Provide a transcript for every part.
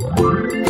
Bye.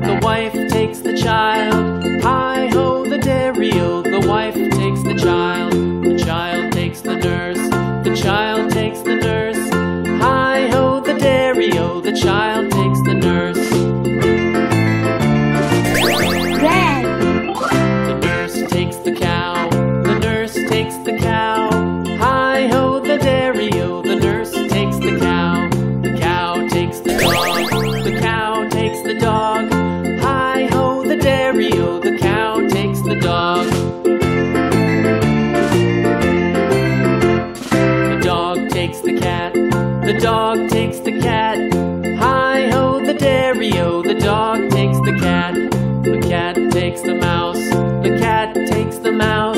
the wife. the mouse. The cat takes the mouse.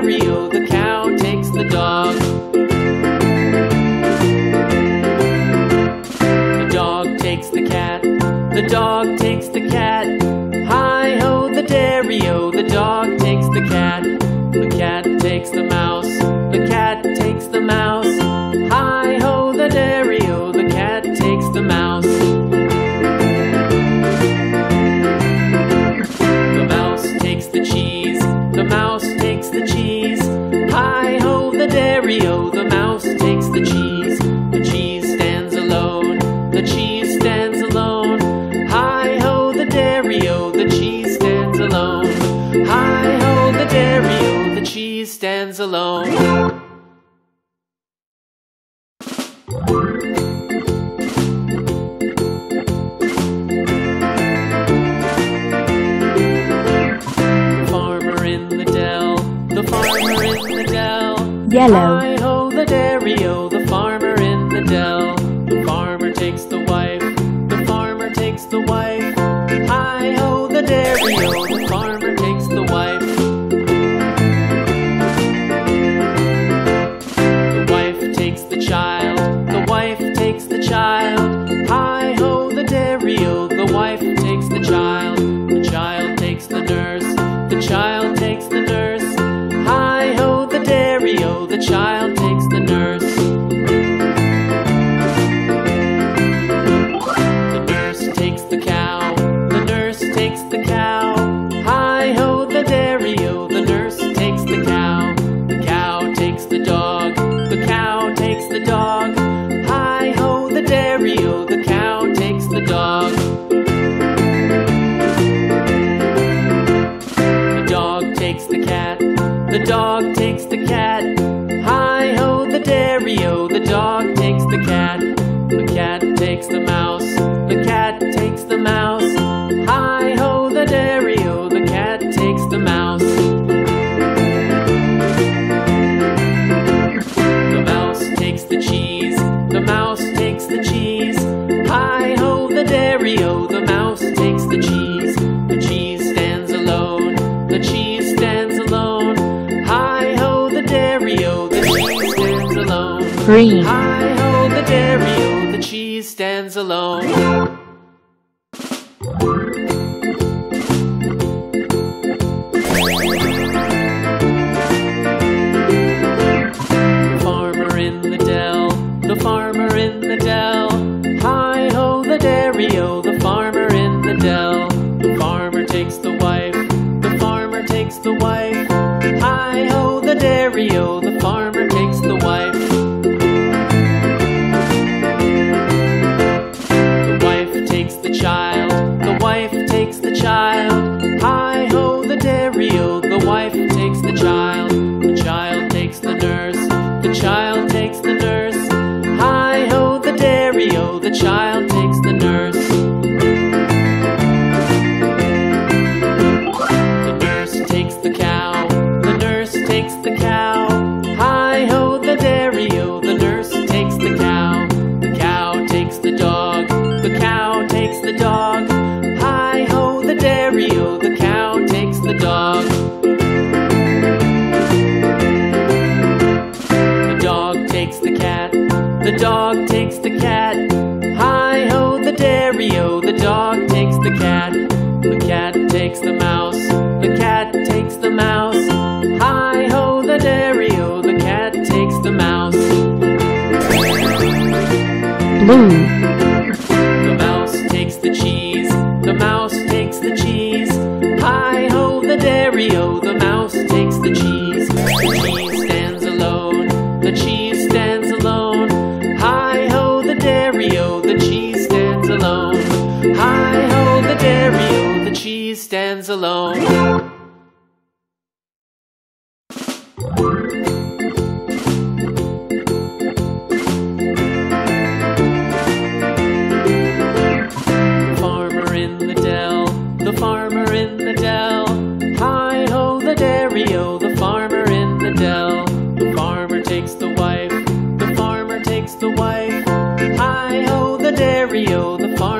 stereo. The cow takes the dog. you the dog green. the child. The cat takes the mouse, the cat takes the mouse. Hi ho, the dairy o, the cat takes the mouse. Blue. Mario, the farmer in the dell. The farmer takes the wife, the farmer takes the wife. Hi ho, the dairy-o, the farmer.